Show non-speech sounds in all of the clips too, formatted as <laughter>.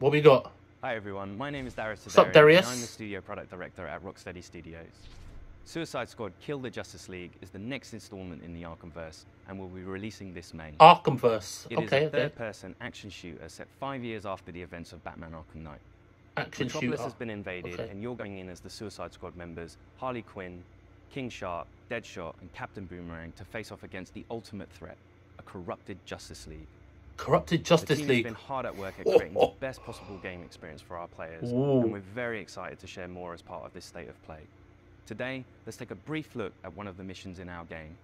What we got? Hi everyone, my name is Darius What's up, Darius? I'm the studio product director at Rocksteady Studios. Suicide Squad Kill the Justice League is the next installment in the Arkhamverse and we'll be releasing this May. Arkhamverse. It is okay, a okay. third-person action shooter set five years after the events of Batman Arkham Knight. Action Metropolis shooter. has been invaded, Okay. and you're going in as the Suicide Squad members Harley Quinn, King Shark, Deadshot, and Captain Boomerang to face off against the ultimate threat, a corrupted Justice League. Corrupted The Justice team League. has been hard at work at Oh, creating oh. the best possible game experience for our players, Ooh. and we're very excited to share more as part of this state of play. Today, let's take a brief look at one of the missions in our game.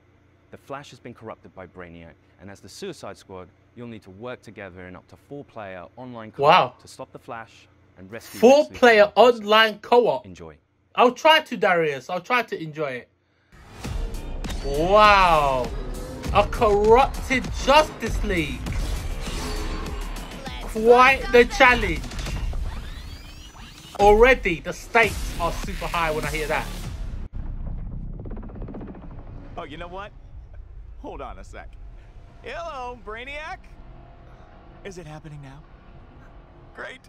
The Flash has been corrupted by Brainiac, and as the Suicide Squad, you'll need to work together in up to four-player online co-op Wow. to stop the Flash and rescue. Four Lex Luthor player online co op. Enjoy. I'll try to, Darius. I'll try to enjoy it. Wow. A corrupted Justice League. Quite the challenge. Already, the stakes are super high when I hear that. Oh, you know what? Hold on a sec. Hello, Brainiac. Is it happening now? Great.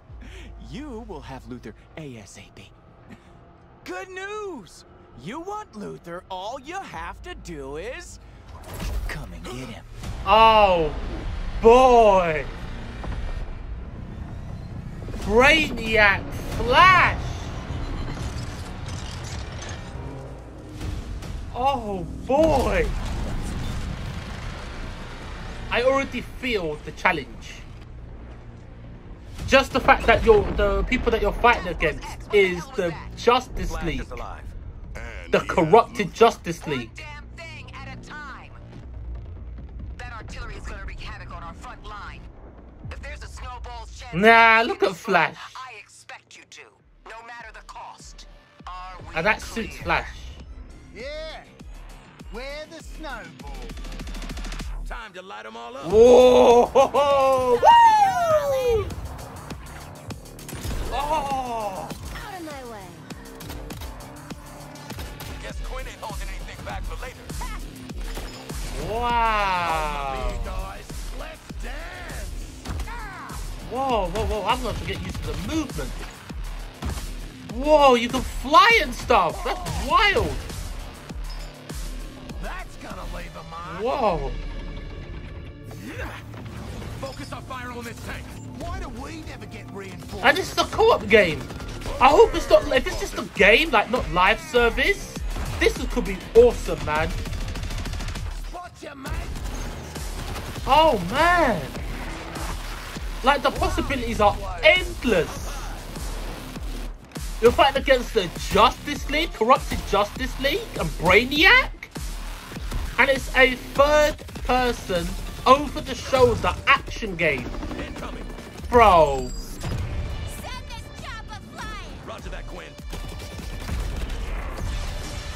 You will have Luthor ASAP. Good news! You want Luthor, all you have to do is come and get him. Oh, boy. Brainiac Flash. Oh, boy. I already feel the challenge. Just the fact that you're the people that you're fighting against is the Justice League, the corrupted Justice League. Nah, look at Flash. I expect you to, no matter the cost. Are we And that suits? Flash. Yeah. Where the snowball? Time to light them all up. Whoa! <laughs> Woo! Oh! Out of my way. Guess Quinn ain't holding anything back for later. Wow! I'm going to get used to the movement. Whoa! You can fly and stuff. That's wild. That's gonna leave a mark. Whoa! Focus our fire on this tank. Why do we never get reinforced? And this is a co-op game. I hope it's not. If it's just a game, like not live service, this could be awesome, man. Spot you, mate. Oh man! Like the possibilities are endless. You're fighting against the Justice League, corrupted Justice League, and Brainiac, and it's a action game, bro. Chopper flying. Roger that, Quinn.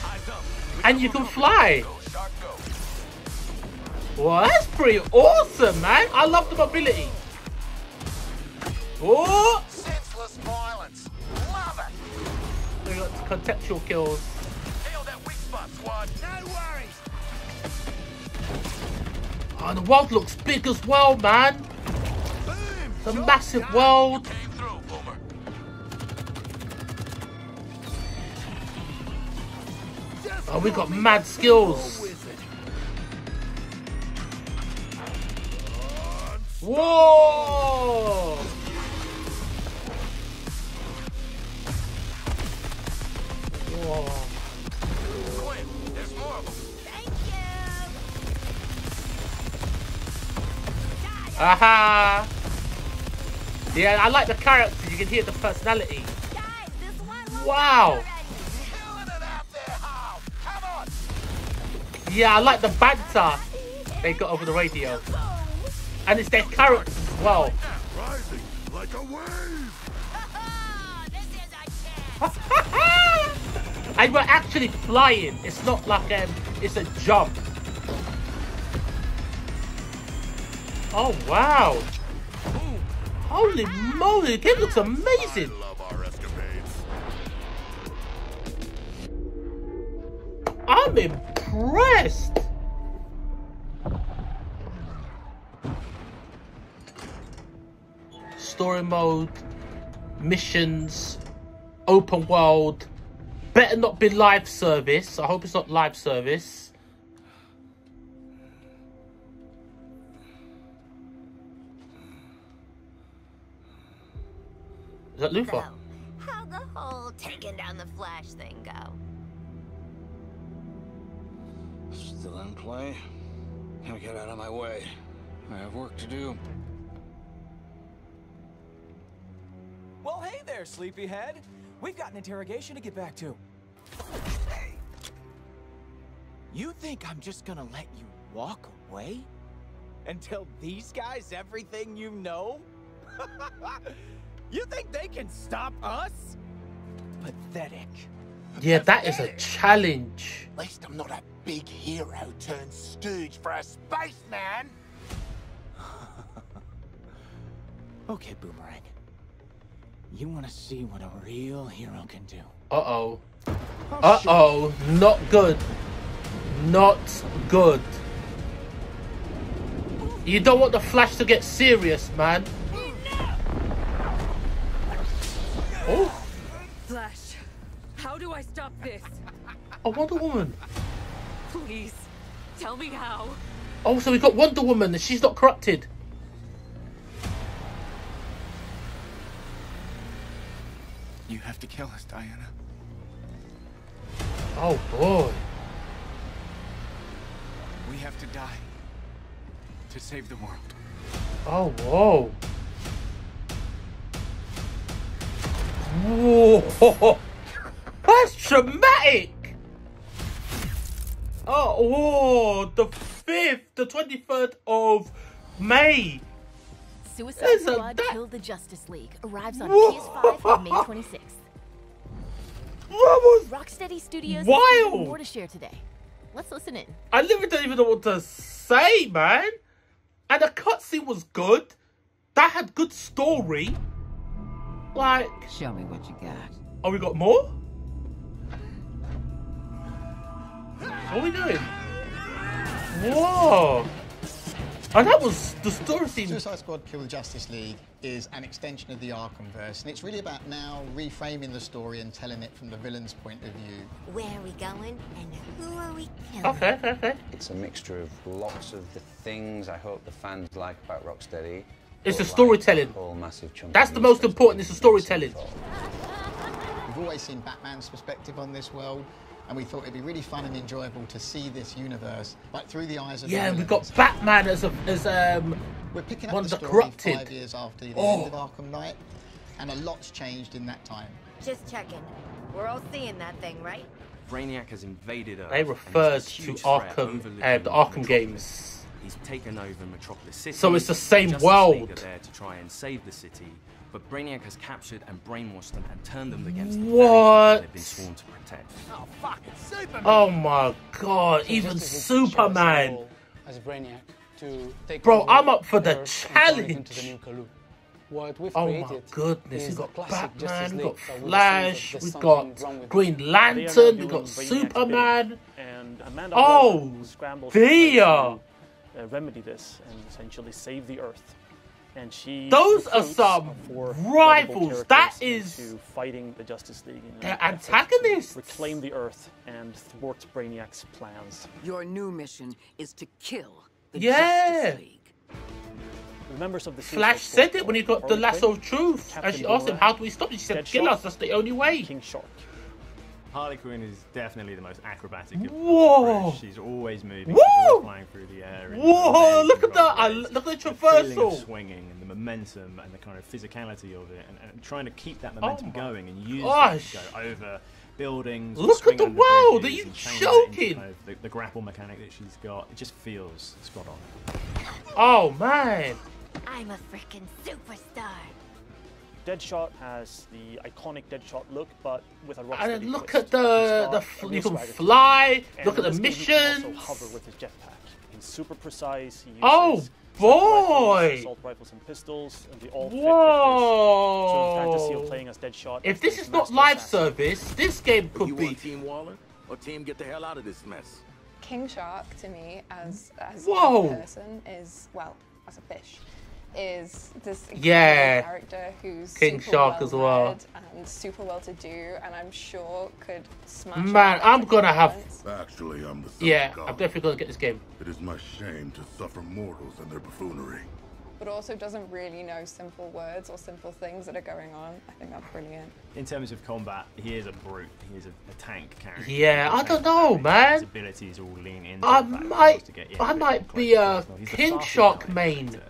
Eyes up. We And you can fly. Well, that's pretty awesome, man. I love the mobility. Oh, Senseless violence. Love it. we got contextual kills. Nail that weak spot, squad. No worries. Oh, the world looks big as well, man. Boom. It's a Shot massive down. world. Came through, Boomer. Just Oh, we got mad skills. Whoa! Whoa. Quinn, there's more of them. Thank you. Aha! Yeah, I like the characters. You can hear the personality. Guys, Wow. already. Killing it out there, Hal. Come on. Yeah, I like the banter they got over the radio. And it's their characters as well. Rising like a wave. This is a chance. And we're actually flying. It's not like um, it's a jump. Oh wow! Holy moly, the game looks amazing. I'm impressed. story mode, missions, open world. Better not be live service. I hope it's not live service. Is that Luthor? So, how'd the whole taking down the Flash thing go? Still in play? Now get out of my way. I have work to do. Well, hey there, sleepyhead. We've got an interrogation to get back to. Hey. You think I'm just gonna let you walk away? And tell these guys everything you know? <laughs> you think they can stop us? Pathetic. Yeah, that is a challenge. At least I'm not a big hero turned stooge for a spaceman. <laughs> Okay, Boomerang. You want to see what a real hero can do? Uh oh. Uh oh. Not good. Not good. You don't want the Flash to get serious, man. Oh, Flash, how do I stop this? a Wonder Woman. Please, tell me how. Oh, so we got Wonder Woman and she's not corrupted. You have to kill us, Diana. Oh boy. We have to die to save the world. Oh whoa. Whoa. <laughs> That's dramatic. Oh, whoa, the 5th, the 23rd of May. Suicide Squad that- Kill the Justice League arrives on Whoa. PS5 on May 26th. That was Rocksteady Studios Wild. more to share today. Let's listen in. I literally don't even know what to say, man. And the cutscene was good. That had good story. Like, Show me what you got. oh, we got more? What are we doing? Whoa. And that was the story scene. Suicide Squad Kill the Justice League is an extension of the Arkhamverse, and it's really about now reframing the story and telling it from the villain's point of view. Where are we going and who are we killing? Okay, okay, okay. It's a mixture of lots of the things I hope the fans like about Rocksteady. It's the but, like, storytelling. a massive chunk That's the most important, it's the storytelling. We've always seen Batman's perspective on this world, and we thought it'd be really fun and enjoyable to see this universe, but through the eyes of the Yeah, we've got Batman as a as um We're picking up one the of the story corrupted. five years after the Oh. end of Arkham Knight, and a lot's changed in that time. Just checking. We're all seeing that thing, right? Brainiac has invaded Earth. They and he's referred to Arkham, overlooking uh, the Arkham Metropolis. games. He's taken over Metropolis City. So it's the same Justice world. League are there to try and save the city, but Brainiac has captured and brainwashed them and turned them against the people What? they've been sworn to protect. Oh, fuck, Superman. Oh my god, even Superman. As Brainiac to take Bro, I'm up for the Earth and turn it into challenge. the. What we've Oh my goodness, is we the got Batman, we League, got but with the sense Flash, we there's got something wrong with Green. Lantern, we got Superman. and Amanda Oh, Waller, who scrambles to try dear. to, uh, remedy this and essentially save the Earth. And she Those are some four rivals. lovable That characters is- into fighting the Justice League. in an They're antagonists. Reclaim the Earth and thwart Brainiac's plans. Your new mission is to kill the Yeah. Justice League. The members of the Flash said it when he are got the lasso of truth. And Captain she asked him, how do we stop it? She said, kill Deadshot, us, that's the only way. King Shark. Harley Quinn is definitely the most acrobatic of Whoa. She's always moving. Woo! She's always flying through the air. in Whoa, amazing look at that. I, look at the The traversal. swinging and the momentum and the kind of physicality of it, and, and trying to keep that Oh momentum my going and use gosh. it to go over buildings. Look at the under world, are you and change that into joking? kind of the, the grapple mechanic that she's got. It just feels spot on. Oh man. I'm a freaking superstar. Deadshot has the iconic Deadshot look, but with a rocksteady And then look twist. at the, the got you can swagger to him. fly. Look at the mission. game, he can also hover with his jetpack. He's super precise. He Oh, boy. rifles, assault rifles and pistols, and they all fit with this. So the fantasy Whoa. of playing as Deadshot. If this this is not live assassin. service, this game You could be. want Team Waller or Team Get the Hell Out of This Mess? King Shark to me as as Whoa. a person is well as a fish is this Yeah. character who's King super Shark well as well. read and super well to do, and I'm sure could smash. Man, I'm gonna have. Actually, I'm the son Yeah, of I'm definitely gonna get this game. It is my shame to suffer mortals and their buffoonery. but also doesn't really know simple words or simple things that are going on. I think that's brilliant. In terms of combat, he is a brute. He is a, a tank character. Yeah, I don't know, damage. man. His abilities all lean into I the fact that he might, wants to get in I a might be a personal. Uh, he's the King Shark guy. main.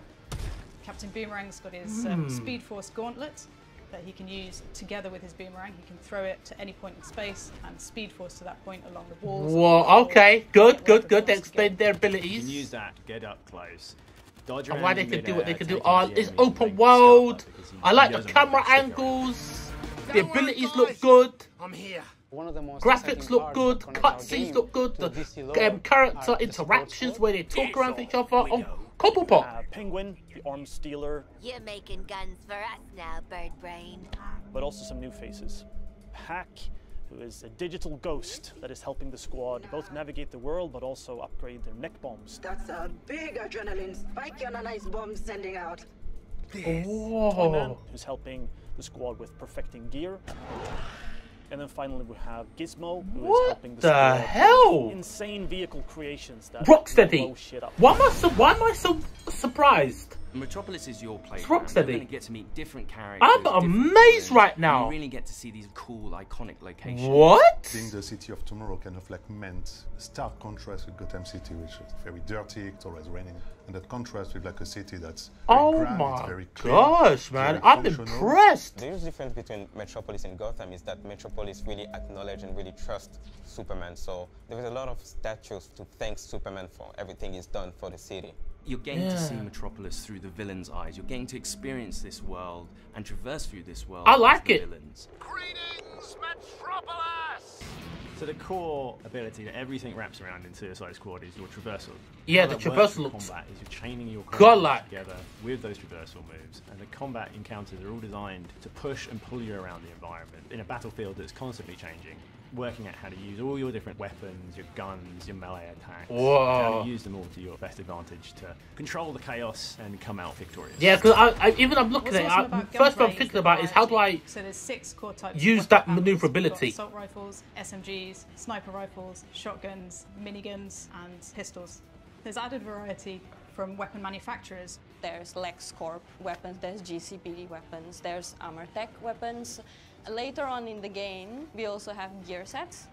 Captain Boomerang's got his um, Hmm. Speed Force gauntlet that he can use together with his boomerang. He can throw it to any point in space and Speed Force to that point along the walls. Whoa, okay, good, good, good. They explained their You can abilities. use that, get up close. Dodge And why they in can do what they midair, can do. take Oh, it's open make world. scuttlebutt because he- I like the camera to stick around. angles. The abilities look good. I'm here. One of the most Graphics look good. that connect Cutscenes look good. The um, character interactions where they talk around each other. Oh, We Cobblepot. have Penguin, the arms stealer, You're making guns for us now, Bird Brain. but also some new faces. Hack, who is a digital ghost that is helping the squad both navigate the world but also upgrade their neck bombs. That's a big adrenaline spike on a nice bomb sending out. Toyman, Whoa. who's helping the squad with perfecting gear. And then finally we have Gizmo, who is What helping the, the squad with hell? insane vehicle creations that Rocksteady. blow shit up. Why am I so? Why am I so surprised? Metropolis is your place. Rocksteady. You're going to get to meet different characters. I'm different amazed villains, right now. You really get to see these cool, iconic locations. What? Being the city of tomorrow kind of like meant stark contrast with Gotham City, which is very dirty, it's always raining, and that contrast with like a city that's very Oh grand, my very clean, gosh, man! very I'm impressed. The huge difference between Metropolis and Gotham is that Metropolis really acknowledge and really trust Superman. So there is a lot of statues to thank Superman for everything he's done for the city. You're getting to see Metropolis through the villain's eyes. You're getting to experience this world and traverse through this world. I like it. Villains. Greetings, Metropolis! So the core ability that everything wraps around in Suicide Squad is your traversal. Yeah, the traversal looks combat is you're chaining your God like. together with those traversal moves, and the combat encounters are all designed to push and pull you around the environment in a battlefield that's constantly changing. Working out how to use all your different weapons, your guns, your melee attacks, how Whoa. to use them all to your best advantage to control the chaos and come out victorious. Yeah, because I, I even I'm looking What's at it. awesome I, first what I'm thinking about is how do I. So there's six core types. of use that families. Maneuverability? Assault rifles, SMGs, sniper rifles, shotguns, miniguns, and pistols. There's added variety from weapon manufacturers. There's LexCorp weapons, there's GCPD weapons, there's Armortech weapons. Later on in the game, we also have gear sets.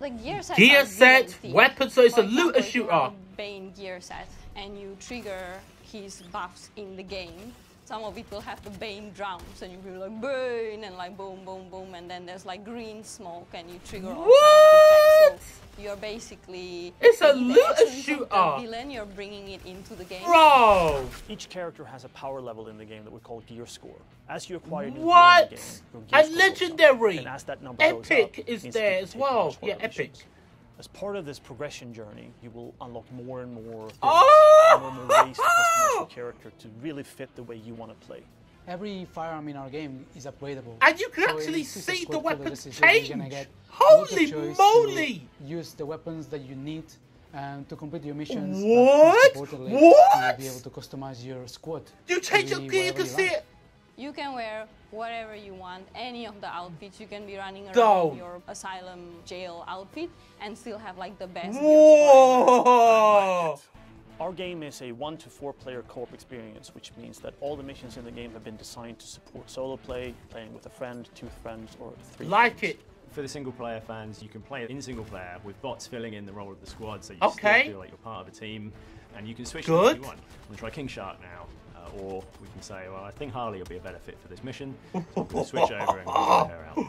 The gear sets Gear set, weapon, so it's For a looter shooter. Bane gear set and you trigger his buffs in the game. Some of it will have the Bane drums, and you will like Bane and like boom, boom, boom, and then there's like green smoke and you trigger all kinds of effects. So you're basically It's a loot the looter shooter. Villain, you're bringing it into the game. Bro! Each character has a power level in the game that we call gear score. As you acquire new gear in What? the game, your gear And score goes up. legendary. And as that number goes Epic up, is there as well. Yeah, epic. missions. As part of this progression journey, you will unlock more and more things, Oh! more and more ways to customize your character to really fit the way you want to play. Every firearm in our game is upgradable. And you can So actually see the Killer weapons Decision, you're change. get Holy lots of choice moly! Use the weapons that you need um, to complete your missions. What? What? You'll be able to customize your squad. You change your gear, you can see it. You can wear whatever you want, any of the outfits. You can be running around Dope. your asylum jail outfit and still have like the best. Whoa! Our game is a one to four player co-op experience, which means that all the missions in the game have been designed to support solo play, playing with a friend, two friends, or three. Like friends. it. For the single player fans, you can play it in single player with bots filling in the role of the squad, so you Okay. still feel like you're part of a team, and you can switch Good. them if you want. We'll try King Shark now, uh, or we can say, well, I think Harley will be a better fit for this mission, so we're going to switch over and we'll her out.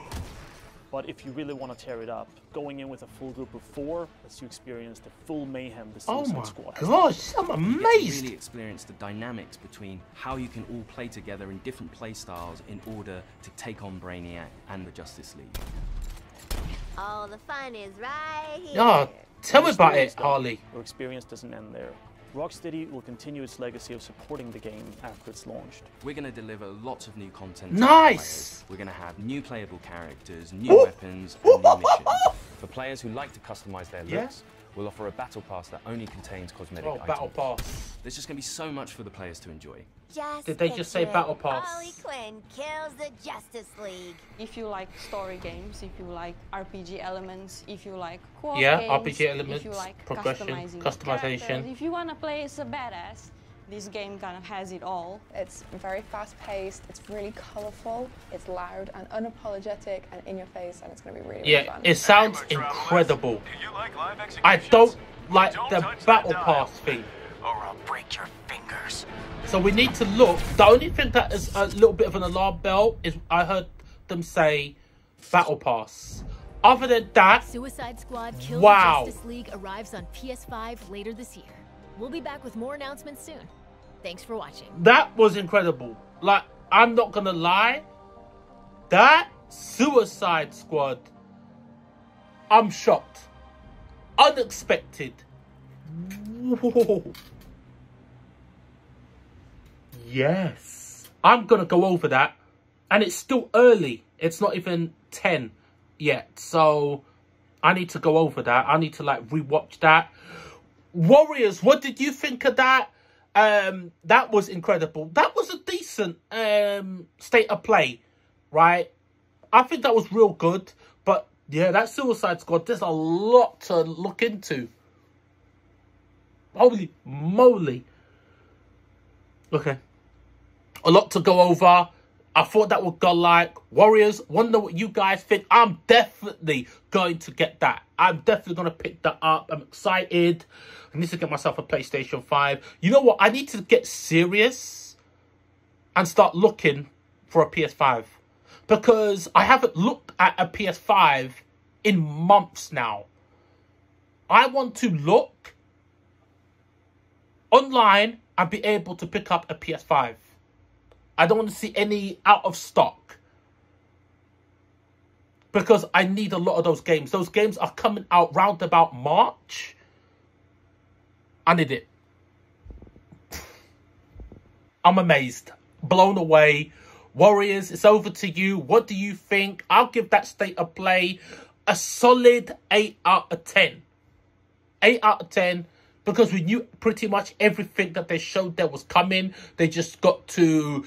But if you really want to tear it up, going in with a full group of four lets you experience the full mayhem the Oh my Squad has. gosh, I'm amazed! You get to amazed. really experience the dynamics between how you can all play together in different play styles in order to take on Brainiac and the Justice League. All the fun is right here. Oh, tell me about story it, is done. Harley. Your experience doesn't end there. Rocksteady will continue its legacy of supporting the game after it's launched. We're going to deliver lots of new content. Nice! We're going to have new playable characters, new weapons, and new missions. <laughs> For players who like to customize their Yeah. looks, we'll offer a battle pass that only contains cosmetic Oh, items. battle pass. There's just going to be so much for the players to enjoy. Just Did they just say Battle Pass? Harley Quinn kills the Justice League. If you like story games, if you like RPG elements, if you like co-op Yeah, games, RPG elements, if you like progression, customization. if you want to play as a badass, this game kind of has it all. It's very fast paced, it's really colourful, it's loud and unapologetic and in your face, and it's going to be really, really Yeah, fun. it sounds incredible. Do like I don't like the battle pass thing. Or I'll break your fingers. So we need to look. The only thing that is a little bit of an alarm bell is I heard them say battle pass. Other than that, Suicide Squad Kill Wow. the Justice League arrives on PS5 later this year. We'll be back with more announcements soon. Thanks for watching. that was incredible. Like, I'm not gonna lie. That Suicide Squad, I'm shocked. Unexpected. Whoa. Yes. I'm gonna go over that. And it's still early. It's not even 10 yet. So I need to go over that. I need to like rewatch that. Warriors, what did you think of that? Um, that was incredible. That was a decent um state of play, right? I think that was real good. But yeah, that Suicide Squad, there's a lot to look into. Holy moly. Okay. A lot to go over. I thought that would go like Warriors. Wonder what you guys think. I'm definitely going to get that. I'm definitely going to pick that up. I'm excited. I need to get myself a PlayStation 5. You know what? I need to get serious and start looking for a PS5. Because I haven't looked at a PS5 in months now. I want to look online and be able to pick up a PS5. I don't want to see any out of stock. Because I need a lot of those games. Those games are coming out round about March. I need it. I'm amazed. Blown away. Warriors, it's over to you. What do you think? I'll give that state of play a solid 8 out of 10. 8 out of 10 because we knew pretty much everything that they showed that was coming. They just got to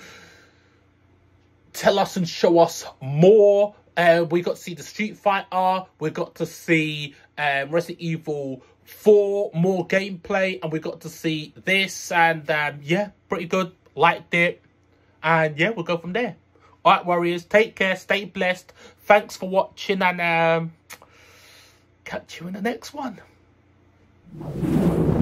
tell us and show us more. Uh, we got to see the Street Fighter. We got to see um, Resident Evil 4 more gameplay, and we got to see this. And um, yeah, pretty good. Liked it. And yeah, we'll go from there. All right, Warriors, take care. Stay blessed. Thanks for watching, and um, catch you in the next one. Thank you.